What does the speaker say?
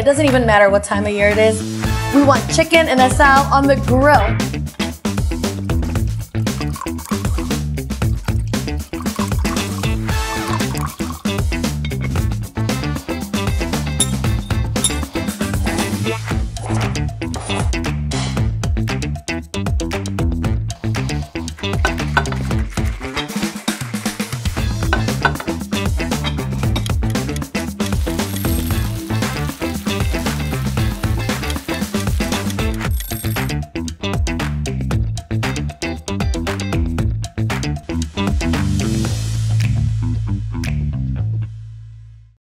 It doesn't even matter what time of year it is. We want chicken and asal on the grill.